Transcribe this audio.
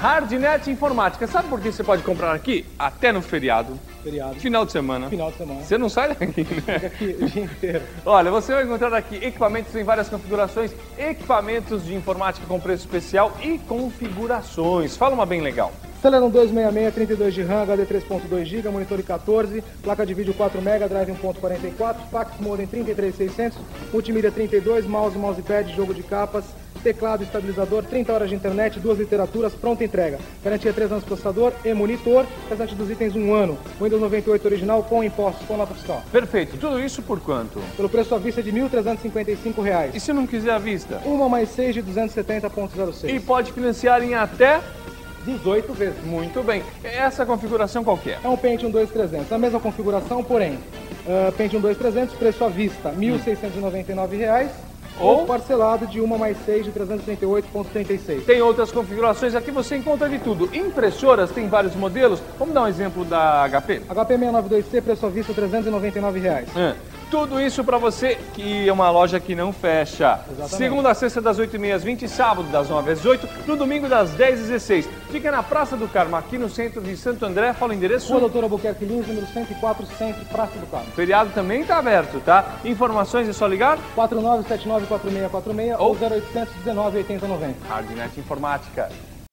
Hardnet Informática. Sabe por que você pode comprar aqui? Até no feriado. Feriado. Final de semana. Final de semana. Você não sai daqui, né? Fica aqui o dia inteiro. Olha, você vai encontrar aqui equipamentos em várias configurações, equipamentos de informática com preço especial e configurações. Fala uma bem legal. Celeron 266, 32 de RAM, HD 3.2 GB, monitor 14, placa de vídeo 4 MB, drive 1.44, fax modem 33600, multimídia 32, mouse, mousepad, jogo de capas, teclado, estabilizador, 30 horas de internet, duas literaturas, pronta entrega. Garantia 3 anos processador e monitor, restante dos itens 1 ano. Windows 98 original com impostos, com nota fiscal. Perfeito. Tudo isso por quanto? Pelo preço à vista de 1.355 reais. E se não quiser à vista? Uma mais 6 de 270.06. E pode financiar em até 18 vezes. Muito bem. Essa configuração qual é? É um Pentium 2300. A mesma configuração, porém, uh, Pentium 2300, preço à vista, R$ 1.699 ou parcelado de 1 mais 6 de 368,36. Tem outras configurações, aqui você encontra de tudo. Impressoras tem vários modelos, vamos dar um exemplo da HP. HP 692C, preço à vista 399 reais. É. Tudo isso para você que é uma loja que não fecha. Exatamente. Segunda a sexta das 8h30 às 20 sábado das 9 às 8 no domingo das 10 às 16 Fica na Praça do Carmo, aqui no centro de Santo André. Fala o endereço. Rua Doutora Albuquerque Lins, número 104, Centro, Praça do Carmo. O feriado também está aberto, tá? Informações é só ligar? 4979 94646 ou 0800 19 80 90. Hardnet Informática.